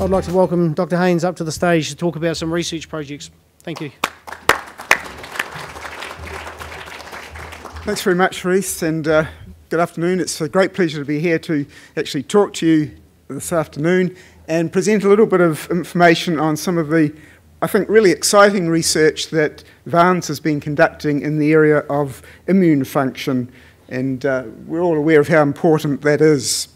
I'd like to welcome Dr. Haines up to the stage to talk about some research projects. Thank you. Thanks very much, Rhys, and uh, good afternoon. It's a great pleasure to be here to actually talk to you this afternoon and present a little bit of information on some of the, I think, really exciting research that VARNZ has been conducting in the area of immune function. And uh, we're all aware of how important that is.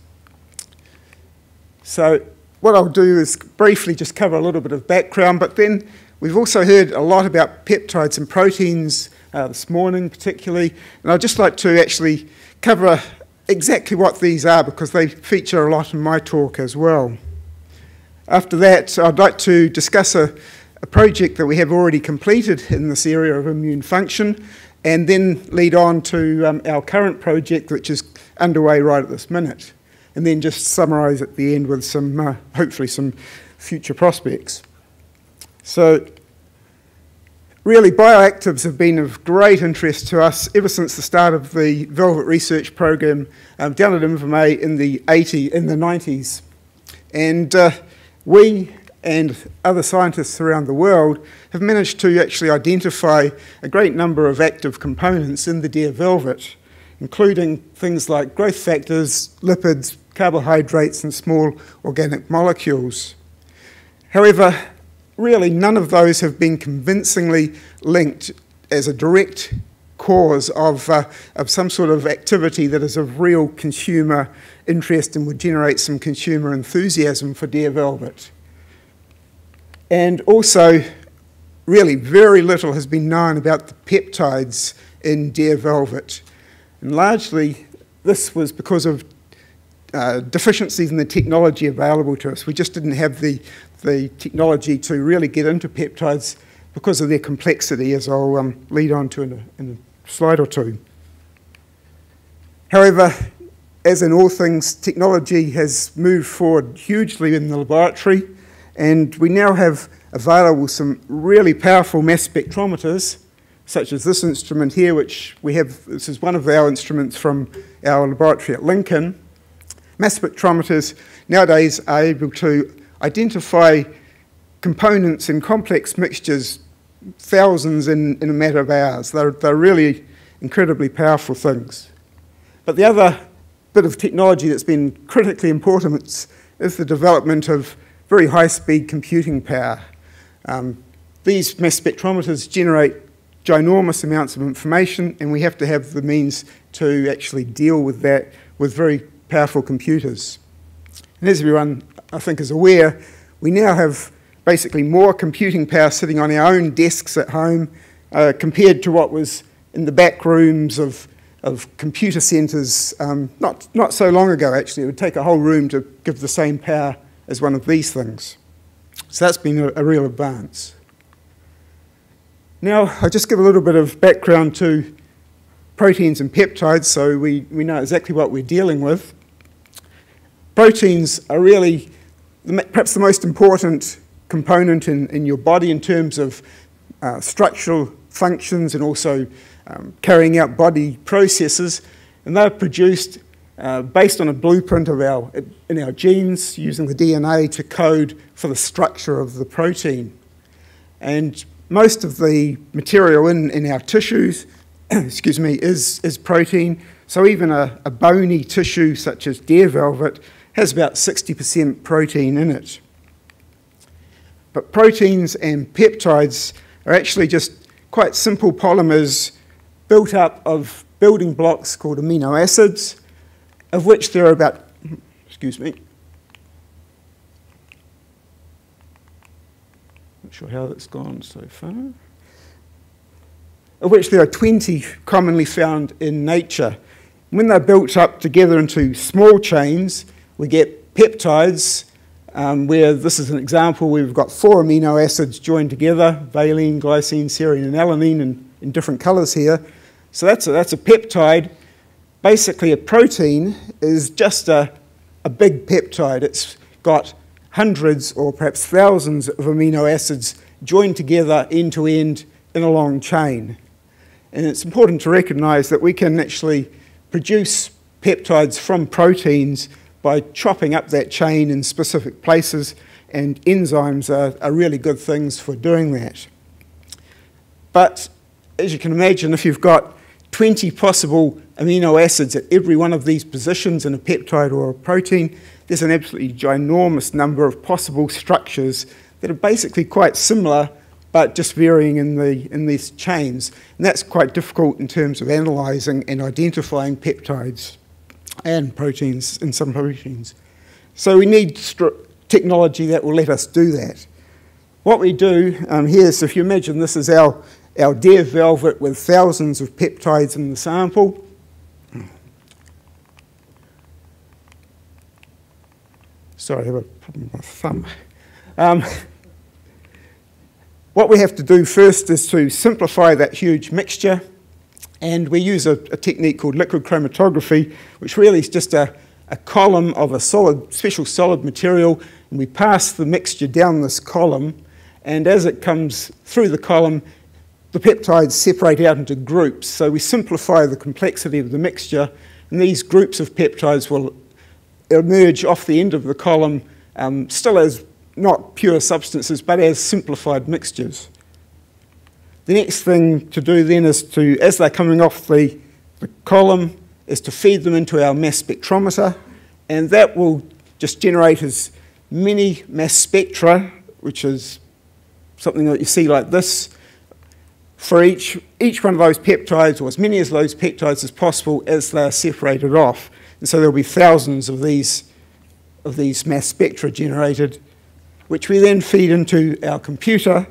So, what I'll do is briefly just cover a little bit of background, but then we've also heard a lot about peptides and proteins uh, this morning, particularly. And I'd just like to actually cover exactly what these are because they feature a lot in my talk as well. After that, I'd like to discuss a, a project that we have already completed in this area of immune function and then lead on to um, our current project, which is underway right at this minute, and then just summarise at the end with some, uh, hopefully, some future prospects. So, Really, bioactives have been of great interest to us ever since the start of the Velvet Research Program um, down at Invermay in the 80, in the 90s. And uh, we and other scientists around the world have managed to actually identify a great number of active components in the deer velvet, including things like growth factors, lipids, carbohydrates, and small organic molecules. However, really none of those have been convincingly linked as a direct cause of, uh, of some sort of activity that is of real consumer interest and would generate some consumer enthusiasm for deer velvet. And also, really, very little has been known about the peptides in deer velvet. And largely, this was because of uh, deficiencies in the technology available to us. We just didn't have the, the technology to really get into peptides because of their complexity, as I'll um, lead on to in a, in a slide or two. However, as in all things, technology has moved forward hugely in the laboratory, and we now have available some really powerful mass spectrometers, such as this instrument here, which we have, this is one of our instruments from our laboratory at Lincoln. Mass spectrometers nowadays are able to identify components in complex mixtures, thousands in, in a matter of hours. They're, they're really incredibly powerful things. But the other bit of technology that's been critically important is the development of very high speed computing power. Um, these mass spectrometers generate ginormous amounts of information, and we have to have the means to actually deal with that with very powerful computers. And as everyone I think, is aware, we now have basically more computing power sitting on our own desks at home uh, compared to what was in the back rooms of, of computer centres um, not, not so long ago, actually. It would take a whole room to give the same power as one of these things. So that's been a, a real advance. Now, I'll just give a little bit of background to proteins and peptides so we, we know exactly what we're dealing with. Proteins are really perhaps the most important component in, in your body in terms of uh, structural functions and also um, carrying out body processes. And they're produced uh, based on a blueprint of our, in our genes using the DNA to code for the structure of the protein. And most of the material in, in our tissues, excuse me, is, is protein. So even a, a bony tissue such as deer velvet has about 60% protein in it. But proteins and peptides are actually just quite simple polymers built up of building blocks called amino acids, of which there are about, excuse me, not sure how that's gone so far, of which there are 20 commonly found in nature. When they're built up together into small chains, we get peptides, um, where this is an example we've got four amino acids joined together, valine, glycine, serine, and alanine in, in different colours here. So that's a, that's a peptide. Basically, a protein is just a, a big peptide. It's got hundreds or perhaps thousands of amino acids joined together end to end in a long chain. And it's important to recognise that we can actually produce peptides from proteins by chopping up that chain in specific places and enzymes are, are really good things for doing that. But as you can imagine, if you've got 20 possible amino acids at every one of these positions in a peptide or a protein, there's an absolutely ginormous number of possible structures that are basically quite similar but just varying in, the, in these chains. And that's quite difficult in terms of analysing and identifying peptides and proteins in some proteins. So we need technology that will let us do that. What we do um, here is, if you imagine this is our, our deer velvet with thousands of peptides in the sample. Sorry, I have a problem with my thumb. Um, what we have to do first is to simplify that huge mixture, and we use a, a technique called liquid chromatography, which really is just a, a column of a solid, special solid material, and we pass the mixture down this column, and as it comes through the column, the peptides separate out into groups. So we simplify the complexity of the mixture, and these groups of peptides will emerge off the end of the column um, still as not pure substances, but as simplified mixtures. The next thing to do then is to, as they're coming off the, the column, is to feed them into our mass spectrometer, and that will just generate as many mass spectra, which is something that you see like this, for each, each one of those peptides, or as many of those peptides as possible as they're separated off. And so there'll be thousands of these, of these mass spectra generated which we then feed into our computer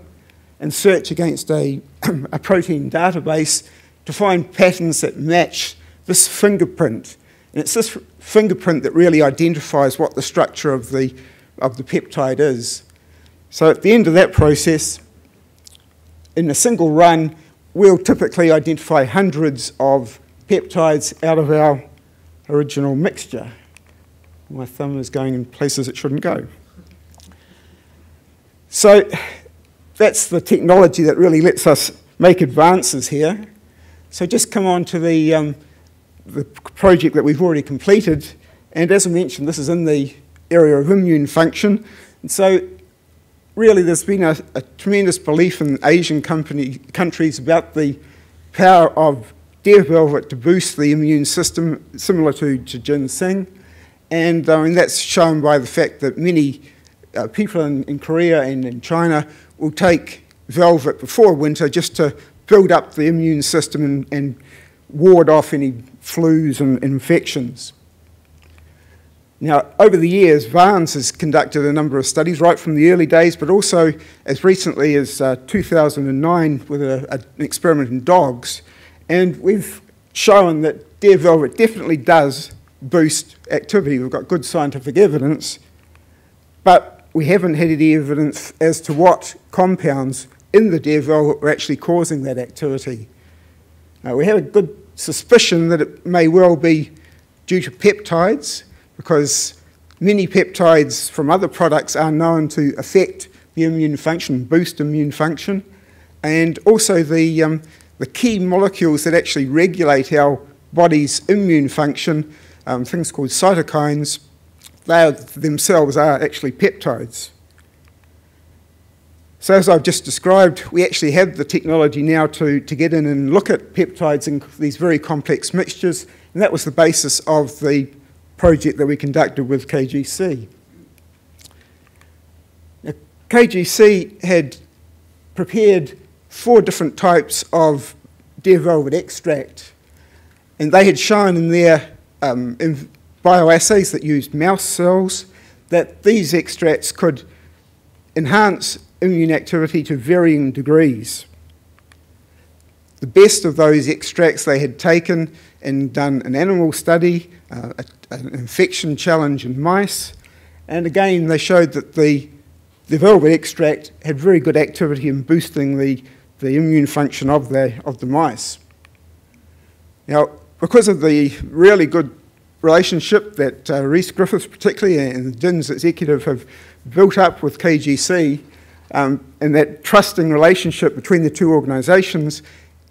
and search against a, a protein database to find patterns that match this fingerprint. And it's this fingerprint that really identifies what the structure of the, of the peptide is. So at the end of that process, in a single run, we'll typically identify hundreds of peptides out of our original mixture. My thumb is going in places it shouldn't go. So that's the technology that really lets us make advances here. So just come on to the, um, the project that we've already completed. And as I mentioned, this is in the area of immune function. And so really there's been a, a tremendous belief in Asian company, countries about the power of deer velvet to boost the immune system, similar to, to ginseng. And I mean, that's shown by the fact that many uh, people in, in Korea and in China will take velvet before winter just to build up the immune system and, and ward off any flus and infections. Now, over the years, VARNZ has conducted a number of studies right from the early days, but also as recently as uh, 2009 with a, a, an experiment in dogs. And we've shown that deer velvet definitely does boost activity. We've got good scientific evidence. But we haven't had any evidence as to what compounds in the deer velvet are actually causing that activity. Uh, we have a good suspicion that it may well be due to peptides, because many peptides from other products are known to affect the immune function, boost immune function, and also the, um, the key molecules that actually regulate our body's immune function, um, things called cytokines, they themselves are actually peptides. So as I've just described, we actually have the technology now to, to get in and look at peptides in these very complex mixtures, and that was the basis of the project that we conducted with KGC. Now, KGC had prepared four different types of deer velvet extract, and they had shown in their um, bioassays that used mouse cells, that these extracts could enhance immune activity to varying degrees. The best of those extracts they had taken and done an animal study, uh, an infection challenge in mice, and again they showed that the, the velvet extract had very good activity in boosting the, the immune function of the, of the mice. Now, because of the really good relationship that uh, Rhys Griffiths, particularly, and DINZ executive have built up with KGC, um, and that trusting relationship between the two organisations,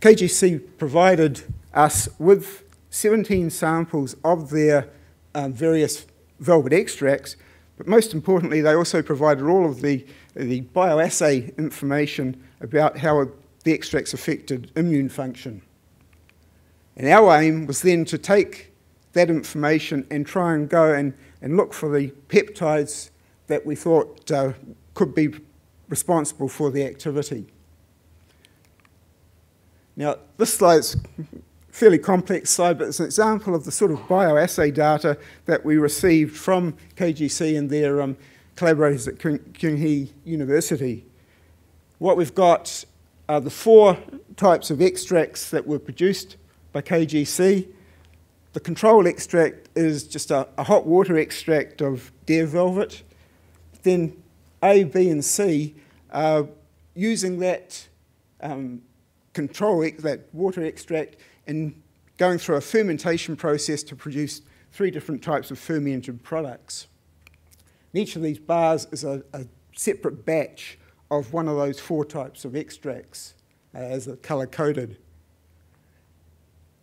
KGC provided us with 17 samples of their um, various velvet extracts, But most importantly, they also provided all of the, the bioassay information about how the extracts affected immune function. And our aim was then to take that information and try and go and, and look for the peptides that we thought uh, could be responsible for the activity. Now, this slide is fairly complex slide, but it's an example of the sort of bioassay data that we received from KGC and their um, collaborators at Kyung Hee University. What we've got are the four types of extracts that were produced by KGC. The control extract is just a, a hot water extract of deer velvet. Then A, B, and C are using that um, control that water extract and going through a fermentation process to produce three different types of fermented products. And each of these bars is a, a, separate batch of one of those four types of extracts uh, as colour coded.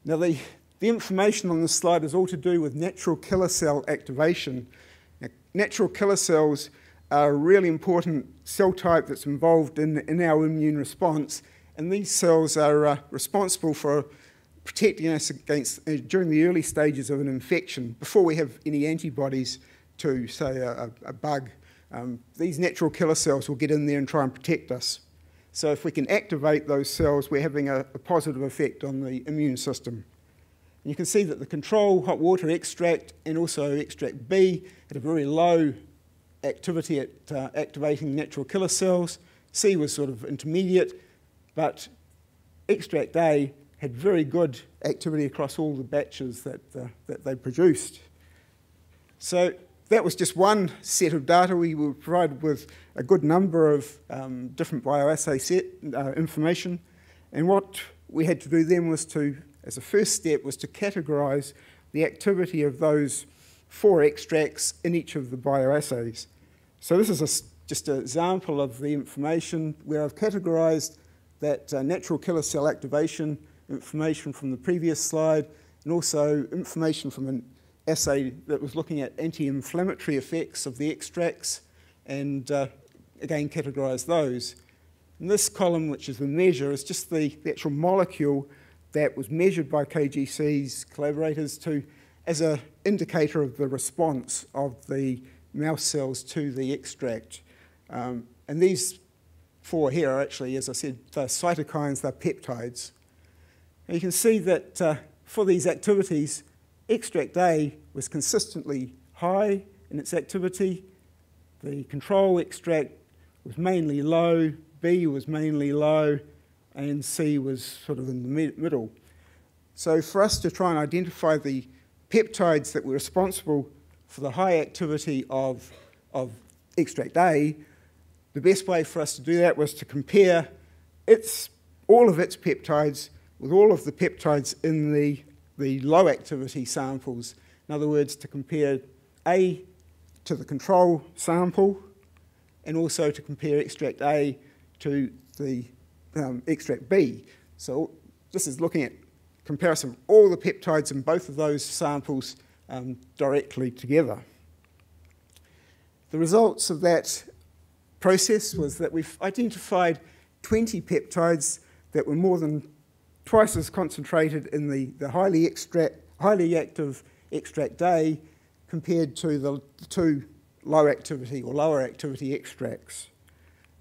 Now, the, the information on this slide is all to do with natural killer cell activation. Now, natural killer cells are a really important cell type that's involved in, in our immune response and these cells are uh, responsible for protecting us against, uh, during the early stages of an infection, before we have any antibodies to, say, a, a bug. Um, these natural killer cells will get in there and try and protect us. So if we can activate those cells, we're having a, a positive effect on the immune system. And you can see that the control hot water extract and also extract B had a very low activity at uh, activating natural killer cells. C was sort of intermediate, but extract A had very good activity across all the batches that, uh, that they produced. So that was just one set of data. We were provided with a good number of um, different bioassay set uh, information. And what we had to do then was to, as a first step, was to categorize the activity of those four extracts in each of the bioassays. So this is a, just an example of the information where I've categorized that uh, natural killer cell activation information from the previous slide, and also information from an assay that was looking at anti-inflammatory effects of the extracts, and uh, again categorise those. And this column, which is the measure, is just the, the actual molecule that was measured by KGC's collaborators to as an indicator of the response of the mouse cells to the extract. Um, and these four here are actually, as I said, they're cytokines, they're peptides. And you can see that uh, for these activities, extract A was consistently high in its activity. The control extract was mainly low, B was mainly low, and C was sort of in the middle. So for us to try and identify the peptides that were responsible for the high activity of, of extract A, the best way for us to do that was to compare its, all of its peptides with all of the peptides in the, the low activity samples. In other words, to compare A to the control sample and also to compare extract A to the um, extract B. So this is looking at comparison of all the peptides in both of those samples um, directly together. The results of that process was that we've identified 20 peptides that were more than twice as concentrated in the, the highly, extract, highly active extract A compared to the two low activity or lower activity extracts.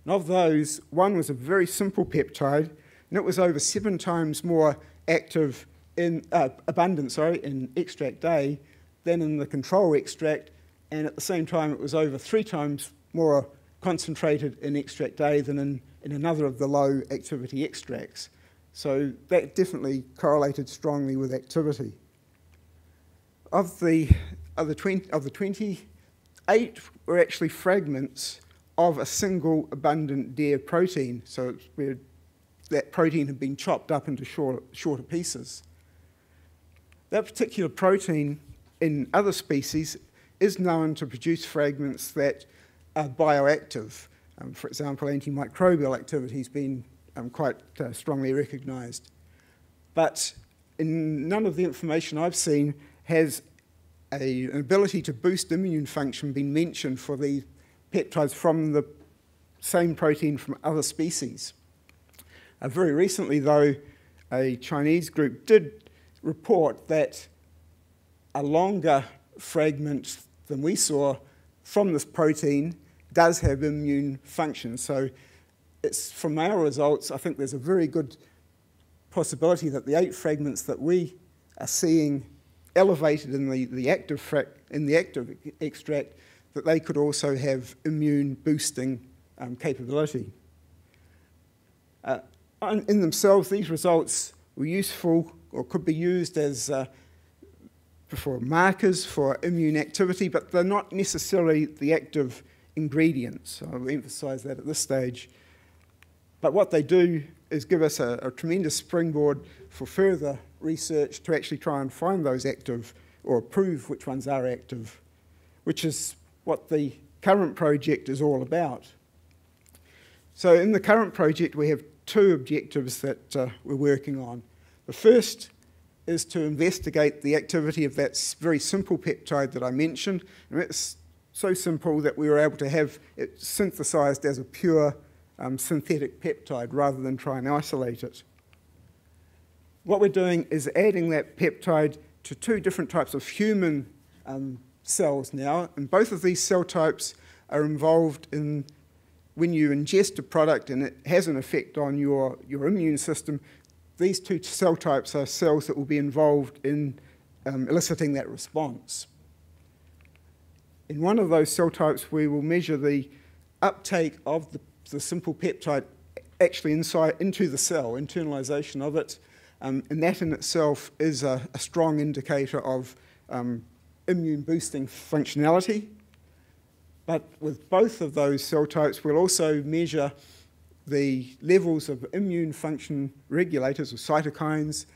And of those, one was a very simple peptide, and it was over seven times more active in uh, abundant, sorry, in extract A than in the control extract, and at the same time, it was over three times more concentrated in extract A than in, in another of the low activity extracts. So that definitely correlated strongly with activity. Of the, of the, 20, of the 28 were actually fragments of a single abundant deer protein. So that protein had been chopped up into short, shorter pieces. That particular protein in other species is known to produce fragments that are bioactive. Um, for example, antimicrobial activity has been um, quite uh, strongly recognised. But in none of the information I've seen has a, an ability to boost immune function been mentioned for the peptides from the same protein from other species. Uh, very recently, though, a Chinese group did report that a longer fragment than we saw from this protein does have immune function. So it's from our results, I think there's a very good possibility that the eight fragments that we are seeing elevated in the, the active in the active extract, that they could also have immune boosting um, capability. Uh, in themselves, these results were useful or could be used as uh, for markers for immune activity, but they're not necessarily the active ingredients. I'll emphasize that at this stage. But what they do is give us a, a, tremendous springboard for further research to actually try and find those active or prove which ones are active, which is what the current project is all about. So, in the current project, we have two objectives that uh, we're working on. The first is to investigate the activity of that very simple peptide that I mentioned. And it's so simple that we were able to have it synthesized as a pure um, synthetic peptide rather than try and isolate it. What we're doing is adding that peptide to two different types of human um, cells now, and both of these cell types are involved in when you ingest a product and it has an effect on your, your immune system, these two cell types are cells that will be involved in um, eliciting that response. In one of those cell types, we will measure the uptake of the, the simple peptide actually inside into the cell, internalization of it, um, and that in itself is a, a strong indicator of um, immune boosting functionality. But with both of those cell types, we'll also measure the levels of immune function regulators or cytokines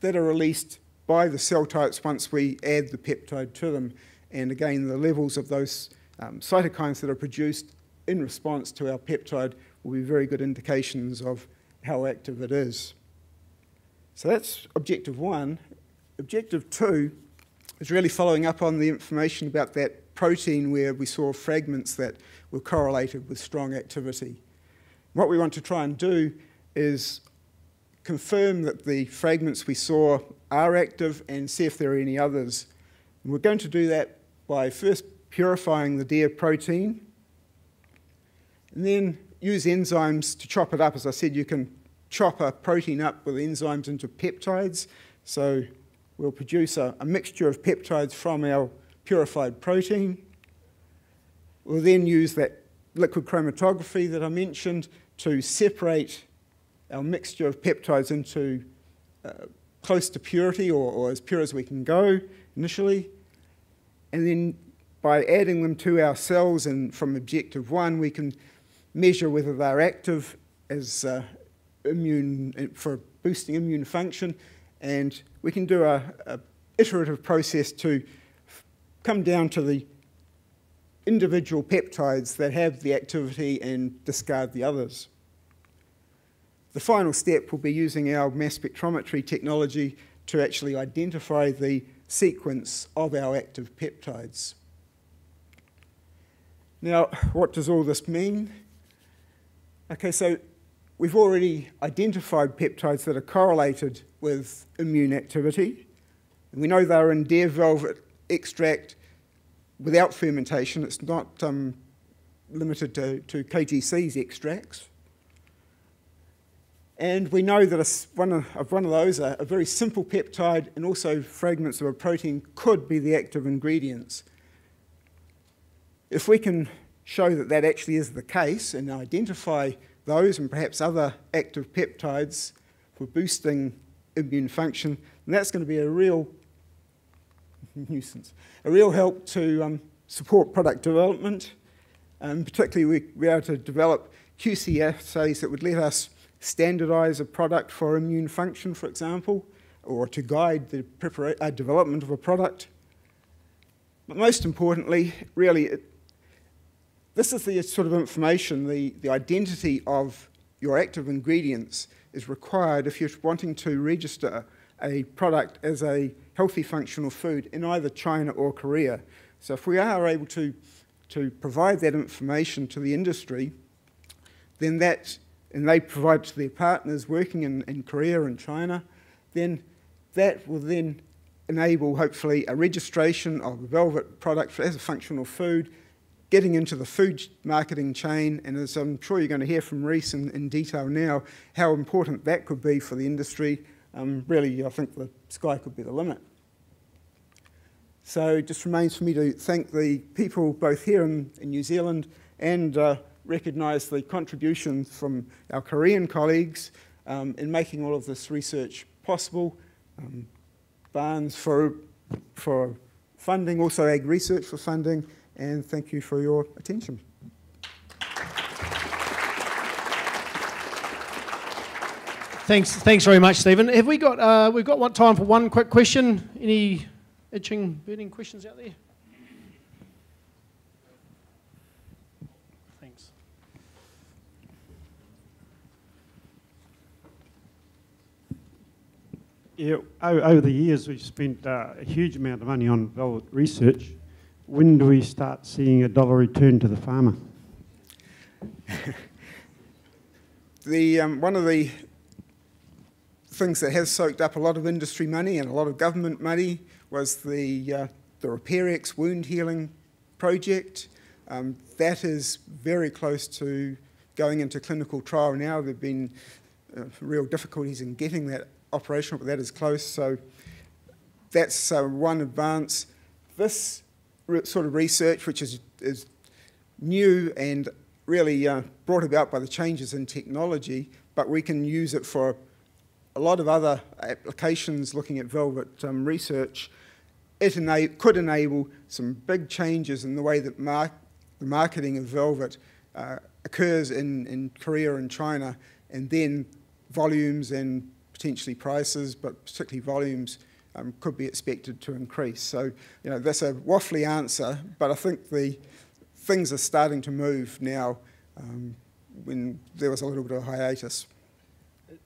that are released by the cell types once we add the peptide to them. And again, the levels of those um, cytokines that are produced in response to our peptide will be very good indications of how active it is. So that's objective one. Objective two is really following up on the information about that protein where we saw fragments that were correlated with strong activity. What we want to try and do is confirm that the fragments we saw are active and see if there are any others. And we're going to do that by first purifying the deer protein and then use enzymes to chop it up. As I said, you can chop a protein up with enzymes into peptides. So we'll produce a, a mixture of peptides from our purified protein. We'll then use that liquid chromatography that I mentioned to separate our mixture of peptides into uh, close to purity or, or, as pure as we can go initially. And then by adding them to our cells and from objective one, we can measure whether they're active as uh, immune for boosting immune function. And we can do a, a iterative process to come down to the individual peptides that have the activity and discard the others. The final step will be using our mass spectrometry technology to actually identify the sequence of our active peptides. Now, what does all this mean? Okay, so we've already identified peptides that are correlated with immune activity. And we know they're in deer velvet extract without fermentation. It's not um, limited to, to KGC's extracts. And we know that a, one of, one of those, a, a very simple peptide and also fragments of a protein, could be the active ingredients. If we can show that that actually is the case and identify those and perhaps other active peptides for boosting immune function, And that's going to be a real nuisance. A real help to um, support product development, um, particularly we, are to develop QC assays that would let us standardize a product for immune function, for example, or to guide the uh, development of a product. But most importantly, really, it, this is the sort of information, the, the identity of your active ingredients is required if you're wanting to register a product as a healthy functional food in either China or Korea. So if we are able to, to provide that information to the industry, then that, and they provide to their partners working in, in Korea and China, then that will then enable hopefully a registration of velvet product as a functional food, getting into the food marketing chain, and as I'm sure you're going to hear from Rhys in, in detail now, how important that could be for the industry. Um, really, I think the sky could be the limit. So it just remains for me to thank the people both here in, in New Zealand and uh, recognise the contributions from our Korean colleagues um, in making all of this research possible. Um, VARNZ for, for funding, also AgResearch for funding, and thank you for your attention. Thanks, thanks very much, Stephen. Have we got uh, we've got one time for one quick question? Any itching, burning questions out there? Thanks. Yeah, over the years, we've spent uh, a huge amount of money on velvet research. When do we start seeing a dollar return to the farmer? The, um, one of the things that has soaked up a lot of industry money and a lot of government money was the, uh, the RepairX wound healing project. Um, that is very close to going into clinical trial now. There have been uh, real difficulties in getting that operational, but that is close. So that's uh, one advance. This sort of research, which is, is new and really uh, brought about by the changes in technology, but we can use it for a lot of other applications looking at velvet um, research. It ena- could enable some big changes in the way that mar- the marketing of velvet uh, occurs in, in Korea and China, and then volumes and potentially prices, but particularly volumes, um, could be expected to increase. So, you know, that's a waffly answer, but I think the things are starting to move now um, when there was a little bit of hiatus.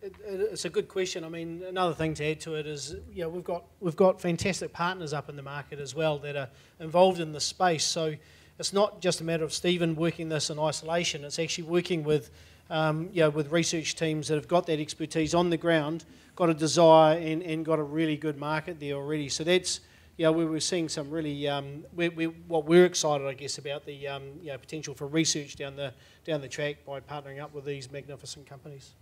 It, it, it's a good question. I mean, another thing to add to it is, you know, we've got we've got fantastic partners up in the market as well that are involved in this space. So it's not just a matter of Stephen working this in isolation. It's actually working with, um, you know, with research teams that have got that expertise on the ground, got a desire and, and got a really good market there already. So that's you know, we were seeing some really um, we, we, what we're excited, I guess, about the um, you know, potential for research down the down the track by partnering up with these magnificent companies.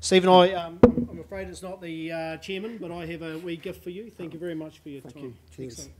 Stephen, I um, I'm afraid it's not the uh, chairman, but I have a wee gift for you. Thank you very much for your Thank time. You. Cheers. Excellent.